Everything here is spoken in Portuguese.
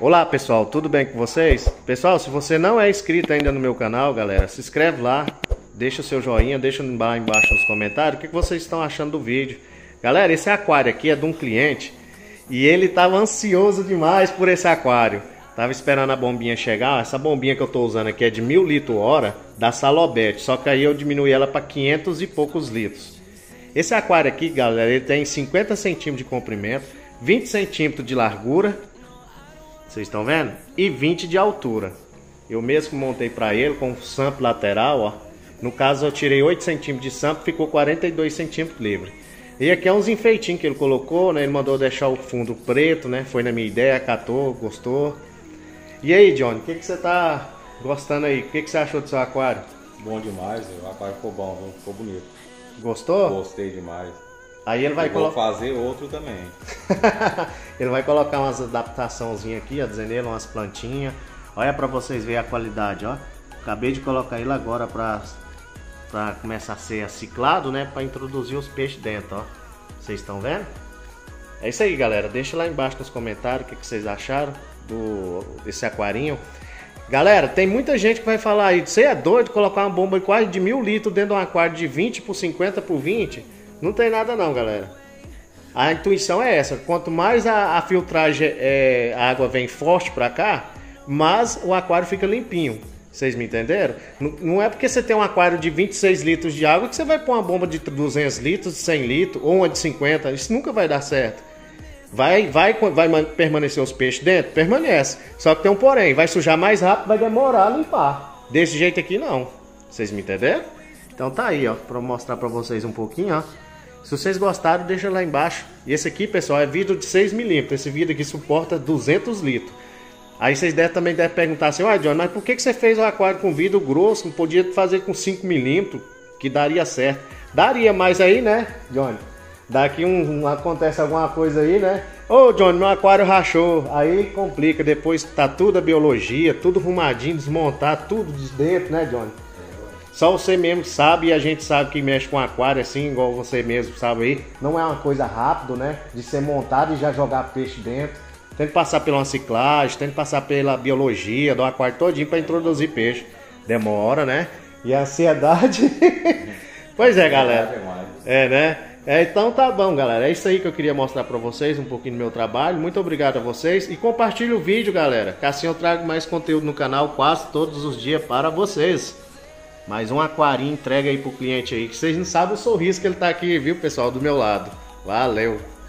Olá pessoal, tudo bem com vocês? Pessoal, se você não é inscrito ainda no meu canal, galera, se inscreve lá, deixa o seu joinha, deixa embaixo nos comentários o que vocês estão achando do vídeo. Galera, esse aquário aqui é de um cliente e ele estava ansioso demais por esse aquário. Tava esperando a bombinha chegar. Essa bombinha que eu estou usando aqui é de mil litros hora da Salobete, só que aí eu diminui ela para 500 e poucos litros. Esse aquário aqui, galera, ele tem 50 centímetros de comprimento, 20 centímetros de largura vocês estão vendo? E 20 de altura. Eu mesmo montei para ele com sampo lateral, ó. No caso eu tirei 8 centímetros de sampo, ficou 42 centímetros livre. E aqui é uns enfeitinhos que ele colocou, né? Ele mandou deixar o fundo preto, né? Foi na minha ideia, catou, gostou. E aí, Johnny, o que, que você tá gostando aí? O que, que você achou do seu aquário? Bom demais, o aquário ficou bom, ficou bonito. Gostou? Gostei demais. Aí ele vai colocar. fazer outro também. ele vai colocar umas adaptaçãozinhas aqui, ó, ele, umas plantinhas. Olha para vocês verem a qualidade, ó. Acabei de colocar ele agora para para começar a ser aciclado, né, para introduzir os peixes dentro, ó. Vocês estão vendo? É isso aí, galera. Deixa lá embaixo nos comentários o que, que vocês acharam do desse aquarinho. Galera, tem muita gente que vai falar aí, você é doido colocar uma bomba de quase de mil litros dentro de um aquário de 20 por 50 por 20? Não tem nada não, galera. A intuição é essa. Quanto mais a, a filtragem, é, a água vem forte para cá, mais o aquário fica limpinho. Vocês me entenderam? Não, não é porque você tem um aquário de 26 litros de água que você vai pôr uma bomba de 200 litros, de 100 litros ou uma de 50. Isso nunca vai dar certo. Vai, vai, vai permanecer os peixes dentro? Permanece. Só que tem um porém. Vai sujar mais rápido, vai demorar a limpar. Desse jeito aqui não. Vocês me entenderam? Então tá aí, ó, para mostrar para vocês um pouquinho, ó. Se vocês gostaram, deixa lá embaixo. E esse aqui, pessoal, é vidro de 6 milímetros. Esse vidro aqui suporta 200 litros. Aí vocês devem, também devem perguntar assim, uai, John, mas por que, que você fez o aquário com vidro grosso? Não podia fazer com 5 milímetros, que daria certo. Daria, mas aí, né, Johnny? Daqui um, um, acontece alguma coisa aí, né? Ô, oh, Johnny, meu aquário rachou. Aí complica, depois tá tudo a biologia, tudo arrumadinho, desmontar, tudo de dentro, né, Johnny? Só você mesmo sabe e a gente sabe que mexe com aquário assim, igual você mesmo sabe aí. Não é uma coisa rápida, né? De ser montado e já jogar peixe dentro. Tem que passar pela ciclagem, tem que passar pela biologia do aquário todinho para introduzir peixe. Demora, né? E a ansiedade. pois é, galera. É, né? É, então tá bom, galera. É isso aí que eu queria mostrar para vocês, um pouquinho do meu trabalho. Muito obrigado a vocês. E compartilhe o vídeo, galera. Que assim eu trago mais conteúdo no canal quase todos os dias para vocês. Mais um aquarinho entrega aí pro cliente aí, que vocês não sabem o sorriso que ele tá aqui, viu, pessoal, do meu lado. Valeu!